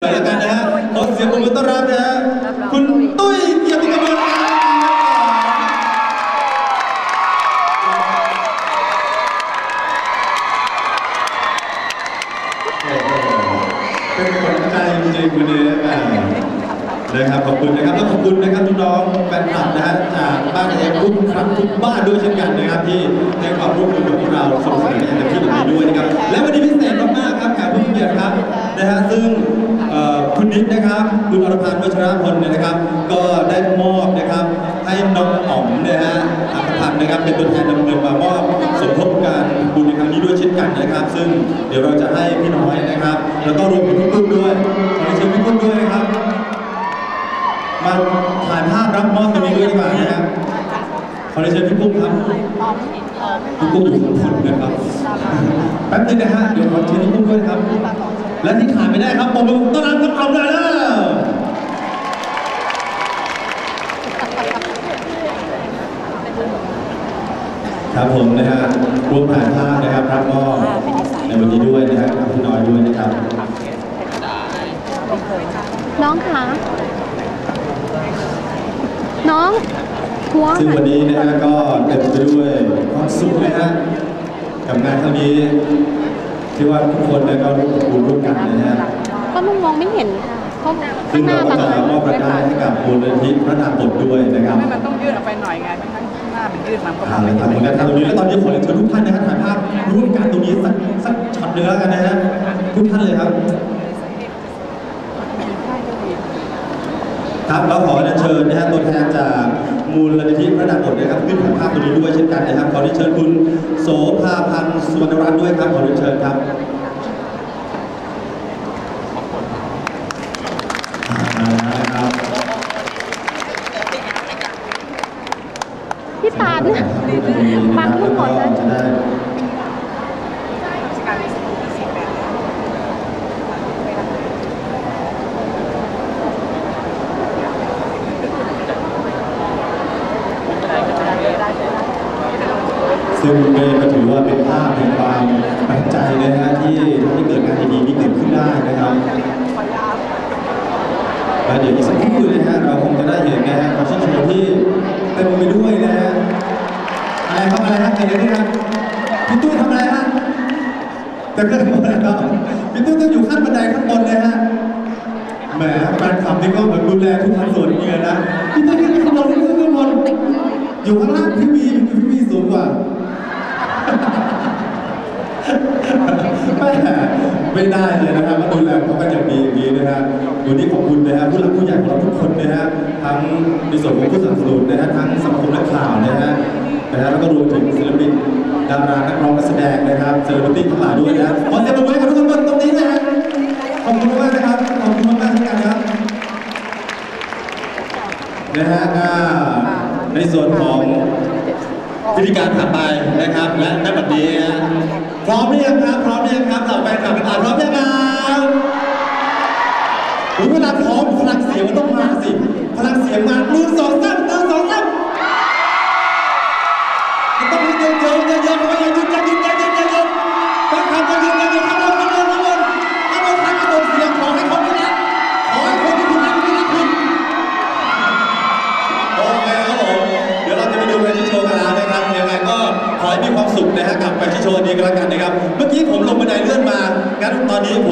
เลยแล้วกันนะฮะขอเสียงปรบมือต้อนรับนะฮะ คุณตุ้ยเกียรติกมลเป็นคนใจจริงๆวันนี้นะครับ ขอบคุณนะครับ แล้วขอบคุณนะครับน้องๆแฟนคลับนะฮะ จากบ้านเอกทุกครั้งทุกบ้านด้วยเช่นกันนะครับที่ให้ความร่วมมือกับพวกเราสนุกสนานอย่างเต็มที่แบบนี้ด้วยนะครับ และวันนี้พิเศษมากๆครับแขกผู้มีเกียรติครับนะฮะซึ่งเอ่อคุณนิดนะ คุณอรพันธ์วัชรพลเนี่ยนะครับ ก็ได้มอบนะครับให้น้องอ๋อมนะฮะอัครพันธ์นะครับเป็นตัวแทนนำเงินมามอบสมทบการบุญในครั้งนี้ด้วยเช่นกันนะครับ ซึ่งเดี๋ยวเราจะให้พี่น้อยนะครับ แล้วก็รวมถึงพี่กุ้งด้วยขอเชิญพี่กุ้งด้วยนะครับ มาถ่ายภาพรับมอบตรงนี้ด้วยดีกว่านะครับขอเชิญพี่กุ้งครับพี่กุ้งอยู่ข้างบนนะครับแป๊บนึงนะฮะเดี๋ยวขอเชิญพี่กุ้งด้วยนะครับ และที่ขาดไม่ได้ครับผมต้อนรับน้องออมเลยแล้วครับผมนะฮะรวมถ่ายภาพนะครับรับมอบในวันนี้ด้วยนะครับกับพี่น้อยด้วยนะครับน้องคะน้องหัวซึ่งวันนี้นะฮะก็เต็มไปด้วยความสุขนะฮะกับงานครั้งนี้ ที่ว่าทุกคนเนี่ยก็ร่วมบุญร่วมกันนะฮะก็มึงมองไม่เห็นค่ะเพราะข้าซึ่งงหน้าเราก็บังจะมอบรายได้ให้กับมูลนิธิพระนามบทด้วยนะครับไม่มันต้องยืดออกไปหน่อยไงไม่งั้นหน้ามันยืดมันก็มอ่าองไม่เลยคเห็รับนเหมือนกันทางตรงนี้แล้วตอนนี้ขอเรียนเชิญทุกท่านนะครับถ่ายภาพร่วมกันตรงนี้สักสักช็อตหนึงแล้วกันนะฮะทุกท่านเลยครับ ครับแล้วขอเรียนเชิญนะฮะตัวแทนจากมูลนิธิพระนามบทนะครับขึ้นถ่ายภาพตรงนี้ด้วยเช่นกันนะครับขอเรียนเชิญคุณโสภาพันธ์สุวรรณรัตน์ด้วยครับขอเรียนเชิญครับอ่ามาแล้วนะครับพี่ปานบังทั้งหมดเลยจะ ซึ่งก็ถือว่าเป็นภาพแห่งความตั้งใจนะฮะที่ทำให้เกิดงานดีๆนี้เกิดขึ้นได้นะครับและเดี๋ยวอีกสักครู่นะฮะเราคงจะได้เห็นนะฮะความชื่นชมที่เต็มไปด้วยนะฮะอะไรครับอะไรฮะอะไรนี่ครับพี่ตุ้ยทำอะไรฮะแต่ก็ทำอะไรครับพี่ตุ้ยต้องอยู่ขั้นบันไดข้างบนเลยฮะแหมแฟนคลับนี่ก็เหมือนดูแลทุกทันส่วนอย่างเงี้ยนะพี่ตุ้ยขึ้นไปข้างบนขึ้นไปข้างบนอยู่ข้างล่างพี่วีพี่วีสูงกว่า ไม่ได้เลยนะครับมาดูแลเขากันอย่างดีอย่างนี้นะฮะวันนี้ขอบคุณนะฮะผู้หลักผู้ใหญ่ของเราทุกคนนะฮะทั้งในส่วนของผู้สนับสนุนนะฮะทั้งสังคมนักข่าวนะฮะนะฮะแล้วก็รวมถึงศิลปินดารานักร้องนักแสดงนะครับเซเลบริตี้ทั้งหลายด้วยนะขอเสียงปรบมือให้กับทุกคนบนตรงนี้นะฮะขอบคุณมากนะครับขอบคุณมากๆเช่นกันครับนะฮะอ่าในส่วนของพิธีการผ่านไปนะครับ และณบัดนี้ พร้อมหรือยังครับ พร้อมหรือยังครับเหล่าแฟนคลับทั้งหลายพร้อมยังครับถึงเวลาพร้อมพลังเสียงมันต้องมาสิ พลังเสียงมาหนึ่งสองสามหนึ่ สุขนะฮะกับแฟชั่นโชว์นี้กันแล้วกันนะครับ เมื่อกี้ผมลงบันไดเลื่อนมา งั้นตอนนี้ผม